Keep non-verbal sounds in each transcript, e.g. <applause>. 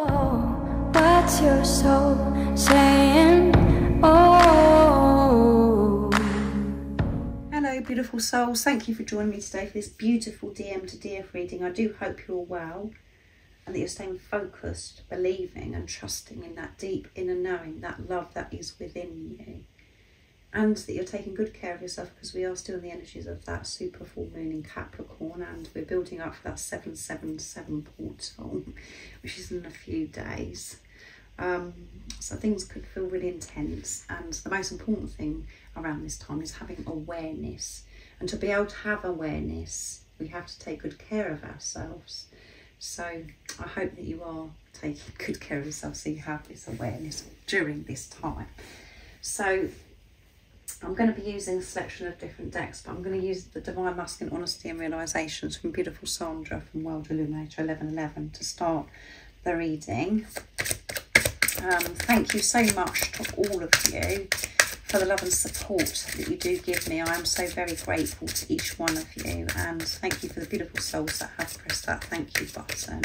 What's your soul saying? Oh. Hello, beautiful souls. Thank you for joining me today for this beautiful DM to DF reading. I do hope you're well and that you're staying focused, believing, and trusting in that deep inner knowing, that love that is within you. And that you're taking good care of yourself because we are still in the energies of that super full moon in Capricorn and we're building up for that 777 portal, which is in a few days. Um, so things could feel really intense, and the most important thing around this time is having awareness. And to be able to have awareness, we have to take good care of ourselves. So I hope that you are taking <laughs> good care of yourself so you have this awareness during this time. So I'm going to be using a selection of different decks, but I'm going to use the Divine Masculine Honesty and Realizations from beautiful Sandra from World Illuminator 1111 to start the reading. Um, thank you so much to all of you for the love and support that you do give me. I am so very grateful to each one of you and thank you for the beautiful souls that have pressed that thank you button.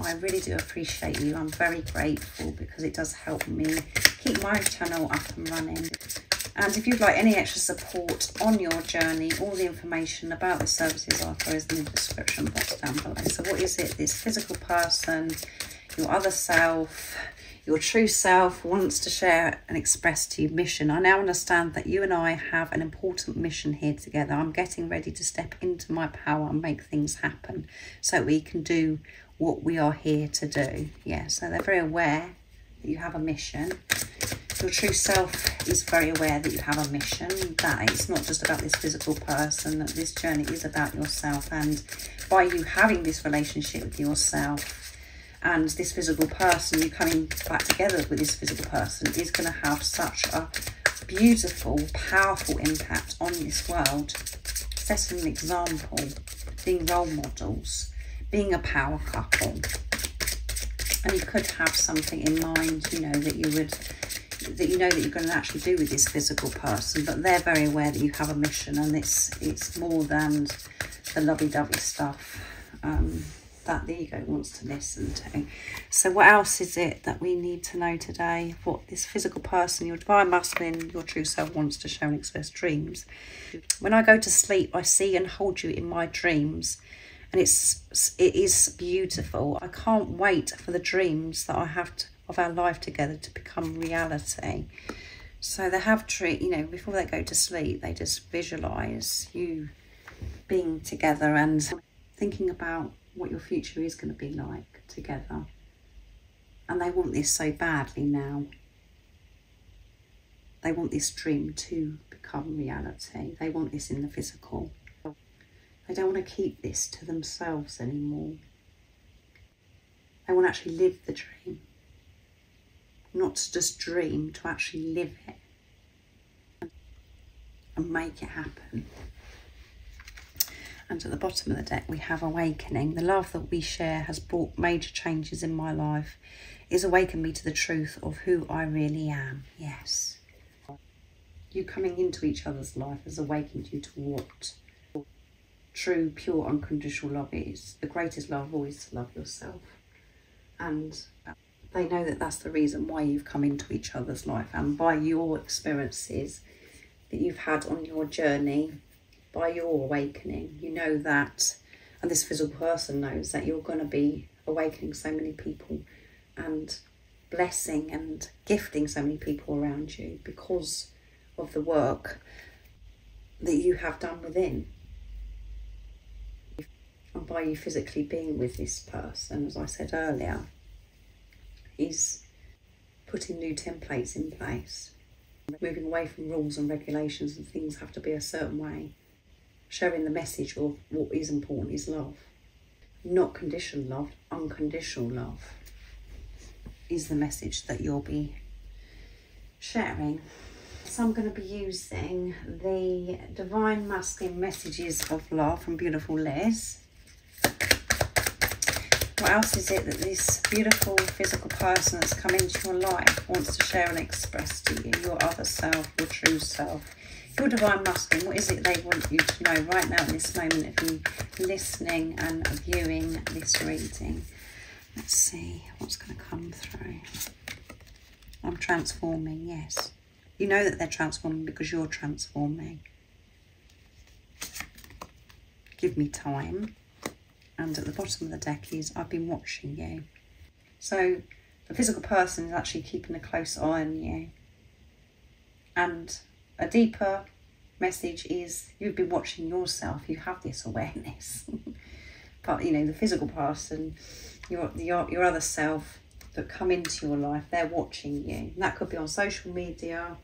I really do appreciate you. I'm very grateful because it does help me keep my channel up and running. And if you'd like any extra support on your journey, all the information about the services I offer is in the description box down below. So what is it? This physical person, your other self, your true self wants to share and express to you mission. I now understand that you and I have an important mission here together. I'm getting ready to step into my power and make things happen so we can do what we are here to do. Yeah, so they're very aware that you have a mission. Your true self is very aware that you have a mission, that it's not just about this physical person, that this journey is about yourself. And by you having this relationship with yourself, and this physical person, you coming back together with this physical person is going to have such a beautiful, powerful impact on this world. Setting an example, being role models, being a power couple. And you could have something in mind, you know, that you would that you know that you're going to actually do with this physical person, but they're very aware that you have a mission and it's it's more than the lovey-dovey stuff. Um, that the ego wants to listen to. So what else is it that we need to know today? What this physical person, your divine masculine, your true self wants to show and express dreams. When I go to sleep, I see and hold you in my dreams. And it's it is beautiful. I can't wait for the dreams that I have to, of our life together to become reality. So they have treat, you know, before they go to sleep, they just visualize you being together and thinking about what your future is going to be like together. And they want this so badly now. They want this dream to become reality. They want this in the physical. They don't want to keep this to themselves anymore. They want to actually live the dream. Not to just dream, to actually live it and make it happen. And at the bottom of the deck, we have awakening. The love that we share has brought major changes in my life. It's awakened me to the truth of who I really am. Yes. You coming into each other's life has awakened you to what true, pure, unconditional love is. The greatest love always to love yourself. And they know that that's the reason why you've come into each other's life and by your experiences that you've had on your journey by your awakening, you know that, and this physical person knows that you're going to be awakening so many people and blessing and gifting so many people around you because of the work that you have done within. And by you physically being with this person, as I said earlier, he's putting new templates in place, moving away from rules and regulations and things have to be a certain way sharing the message of what is important is love. Not conditional love, unconditional love is the message that you'll be sharing. So I'm going to be using the Divine Masculine Messages of Love from Beautiful Liz. What else is it that this beautiful physical person that's come into your life wants to share and express to you? Your other self, your true self, your divine masculine, what is it they want you to know right now in this moment of you listening and viewing this reading? Let's see what's going to come through. I'm transforming, yes. You know that they're transforming because you're transforming. Give me time. And at the bottom of the deck is I've been watching you. So the physical person is actually keeping a close eye on you. And a deeper message is you've been watching yourself, you have this awareness. <laughs> but you know, the physical person, your your your other self that come into your life, they're watching you. And that could be on social media,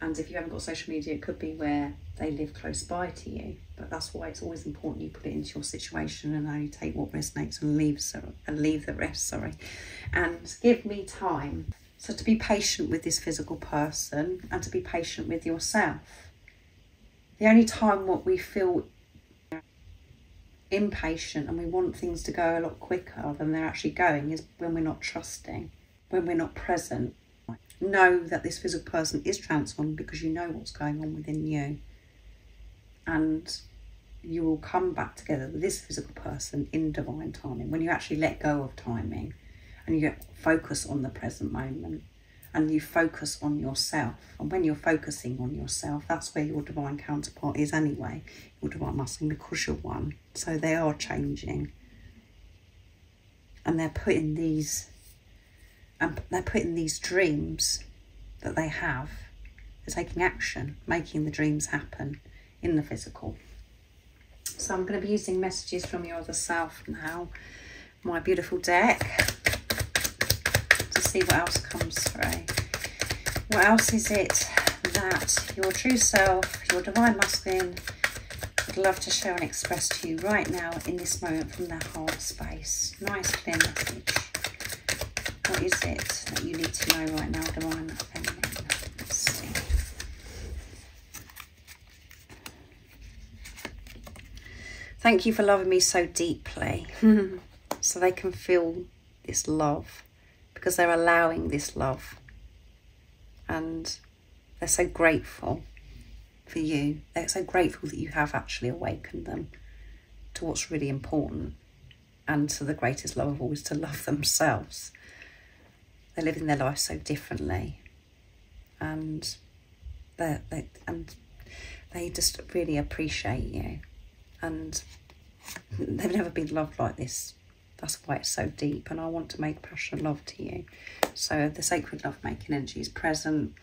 and if you haven't got social media, it could be where they live close by to you. But that's why it's always important you put it into your situation and only take what resonates and leave so and leave the rest. Sorry, and give me time. So to be patient with this physical person and to be patient with yourself. The only time what we feel impatient and we want things to go a lot quicker than they're actually going is when we're not trusting, when we're not present. Know that this physical person is transformed because you know what's going on within you. And you will come back together with this physical person in divine timing when you actually let go of timing and you focus on the present moment and you focus on yourself. And when you're focusing on yourself, that's where your divine counterpart is anyway, your divine masculine, because you're one. So they are changing. And they're putting these and they're putting these dreams that they have, they're taking action, making the dreams happen in the physical. So I'm going to be using messages from your other self now, my beautiful deck to see what else comes through. What else is it that your true self, your divine masculine, would love to share and express to you right now in this moment from their heart space? Nice clear message. What is it that you need to know right now, divine feminine? Let's see. Thank you for loving me so deeply. <laughs> so they can feel this love because they're allowing this love and they're so grateful for you. They're so grateful that you have actually awakened them to what's really important and to the greatest love of all is to love themselves. They're living their life so differently and they they and they just really appreciate you and they've never been loved like this that's why it's so deep and I want to make passion love to you. So the sacred love making energy is present,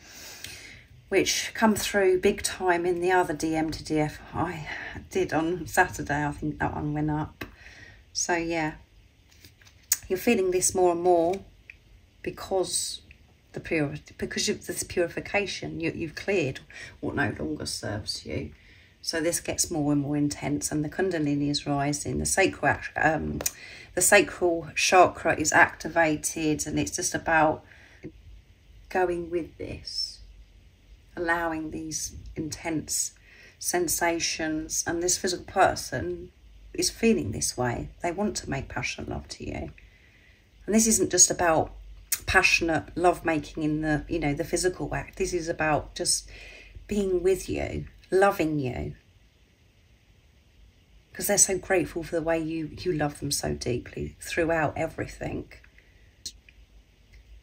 which come through big time in the other DM to DF I did on Saturday. I think that one went up. So yeah, you're feeling this more and more because the pure because of this purification you, you've cleared what no longer serves you. So this gets more and more intense and the kundalini is rising. The sacral um, the sacral chakra is activated and it's just about going with this, allowing these intense sensations. And this physical person is feeling this way. They want to make passionate love to you. And this isn't just about passionate love making in the, you know, the physical act. This is about just being with you, loving you, because they're so grateful for the way you, you love them so deeply throughout everything.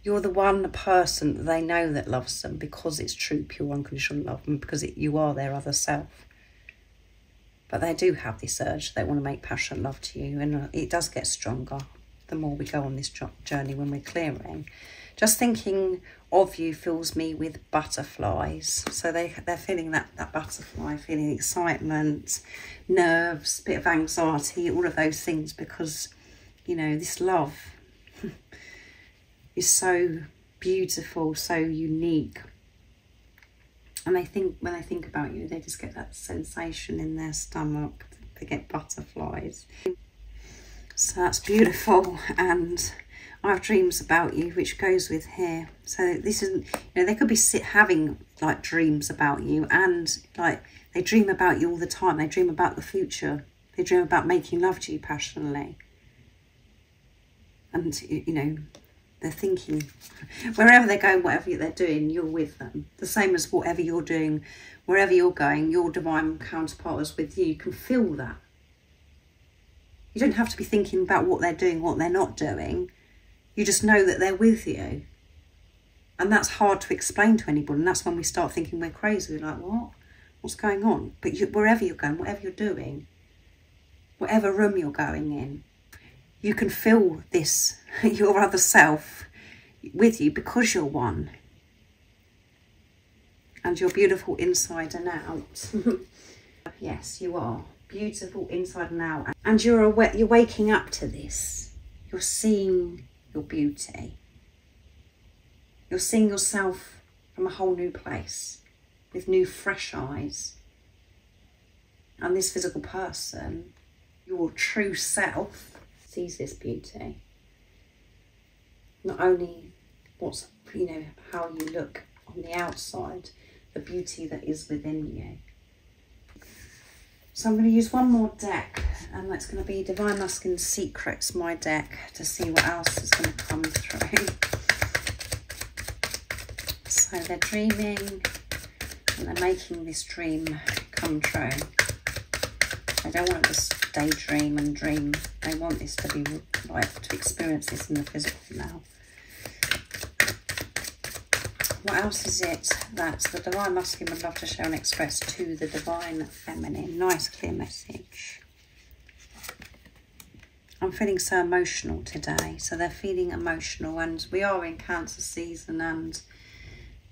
You're the one person that they know that loves them because it's true, pure, unconditional love and because it, you are their other self. But they do have this urge, they want to make passionate love to you and uh, it does get stronger the more we go on this journey when we're clearing. Just thinking of you fills me with butterflies. So they, they're feeling that, that butterfly, feeling excitement, nerves, bit of anxiety, all of those things because, you know, this love <laughs> is so beautiful, so unique. And they think, when they think about you, they just get that sensation in their stomach. They get butterflies. So that's beautiful and I have dreams about you, which goes with here. So this isn't, you know, they could be sit having like dreams about you and like they dream about you all the time. They dream about the future. They dream about making love to you passionately. And, you know, they're thinking, <laughs> wherever they're going, whatever they're doing, you're with them. The same as whatever you're doing, wherever you're going, your divine counterpart is with you. You can feel that. You don't have to be thinking about what they're doing, what they're not doing You just know that they're with you. And that's hard to explain to anybody. And that's when we start thinking we're crazy. We're like, what? What's going on? But you, wherever you're going, whatever you're doing, whatever room you're going in, you can feel this, <laughs> your other self, with you because you're one. And you're beautiful inside and out. <laughs> yes, you are beautiful inside and out. And you're aware, you're waking up to this. You're seeing your beauty. You're seeing yourself from a whole new place with new fresh eyes. And this physical person, your true self, sees this beauty. Not only what's, you know, how you look on the outside, the beauty that is within you. So I'm going to use one more deck and that's going to be Divine Masculine Secrets, my deck, to see what else is going to come through. <laughs> So they're dreaming and they're making this dream come true. They don't want to just daydream and dream. They want this to be like to experience this in the physical now. What else is it that the Divine Masculine would love to share and express to the Divine Feminine? Nice clear message. I'm feeling so emotional today. So they're feeling emotional and we are in Cancer season and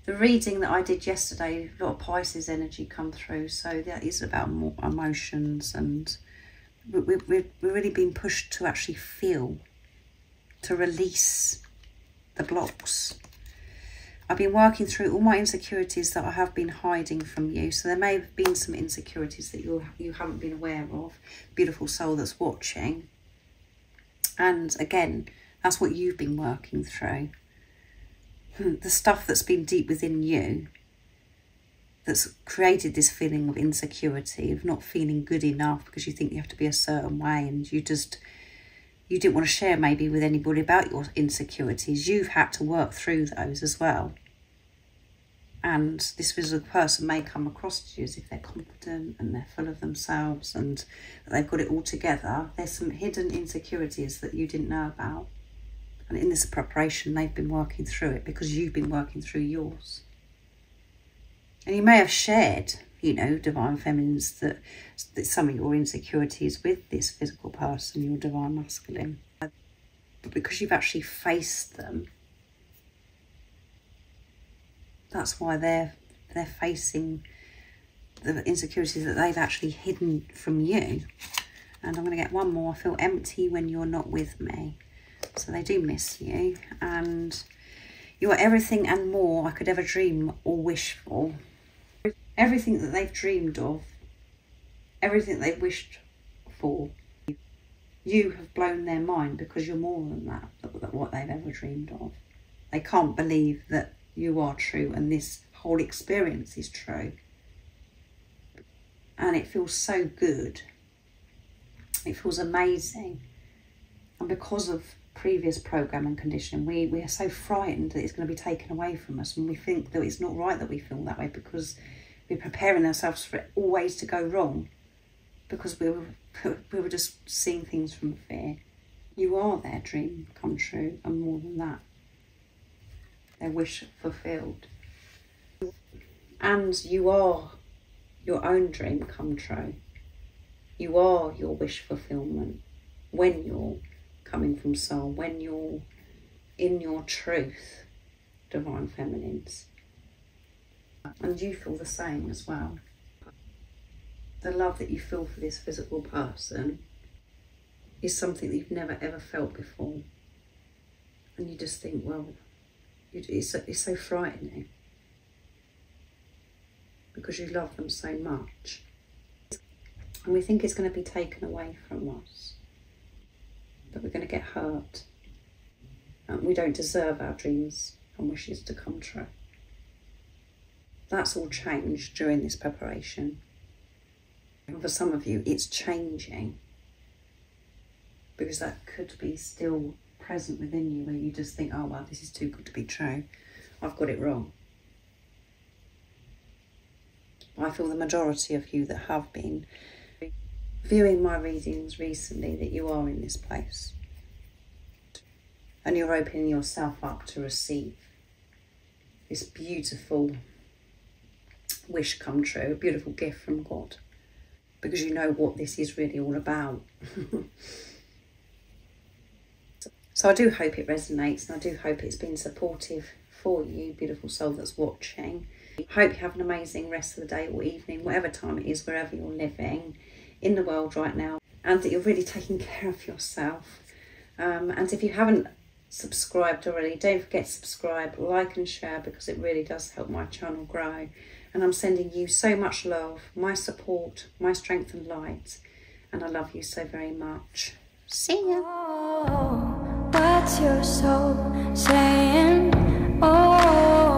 the reading that I did yesterday, a lot of Pisces energy come through. So that is about more emotions and we, we, we've really been pushed to actually feel, to release the blocks I've been working through all my insecurities that I have been hiding from you. So there may have been some insecurities that you you haven't been aware of. Beautiful soul that's watching. And again, that's what you've been working through. Hmm, the stuff that's been deep within you that's created this feeling of insecurity, of not feeling good enough because you think you have to be a certain way and you just you didn't want to share maybe with anybody about your insecurities. You've had to work through those as well. And this physical person may come across to you as if they're confident and they're full of themselves and they've got it all together. There's some hidden insecurities that you didn't know about. And in this preparation, they've been working through it because you've been working through yours. And you may have shared you know, divine feminines, that, that some of your insecurities with this physical person, your divine masculine. But because you've actually faced them, that's why they're they're facing the insecurities that they've actually hidden from you. And I'm going to get one more. I feel empty when you're not with me. So they do miss you. And you are everything and more I could ever dream or wish for everything that they've dreamed of, everything they've wished for, you have blown their mind because you're more than that, what they've ever dreamed of. They can't believe that you are true and this whole experience is true. And it feels so good. It feels amazing. And because of previous program and conditioning, we, we are so frightened that it's going to be taken away from us. And we think that it's not right that we feel that way because we're preparing ourselves for it always to go wrong because we were, <laughs> we were just seeing things from fear. You are their dream come true and more than that, their wish fulfilled. And you are your own dream come true. You are your wish fulfillment when you're coming from soul, when you're in your truth, divine feminines. And you feel the same as well. The love that you feel for this physical person is something that you've never ever felt before. And you just think, well, it's so, it's so frightening because you love them so much. And we think it's going to be taken away from us, that we're going to get hurt. And we don't deserve our dreams and wishes to come true. That's all changed during this preparation. And for some of you, it's changing because that could be still present within you where you just think, oh, well, this is too good to be true. I've got it wrong. I feel the majority of you that have been viewing my readings recently that you are in this place. and you're opening yourself up to receive this beautiful wish come true, a beautiful gift from God, because you know what this is really all about. <laughs> so I do hope it resonates and I do hope it's been supportive for you, beautiful soul that's watching. Hope you have an amazing rest of the day or evening, whatever time it is, wherever you're living in the world right now, and that you're really taking care of yourself. Um, and if you haven't subscribed already, don't forget to subscribe, like, and share because it really does help my channel grow. And I'm sending you so much love, my support, my strength and light. And I love you so very much. See ya. What's your soul saying? Oh.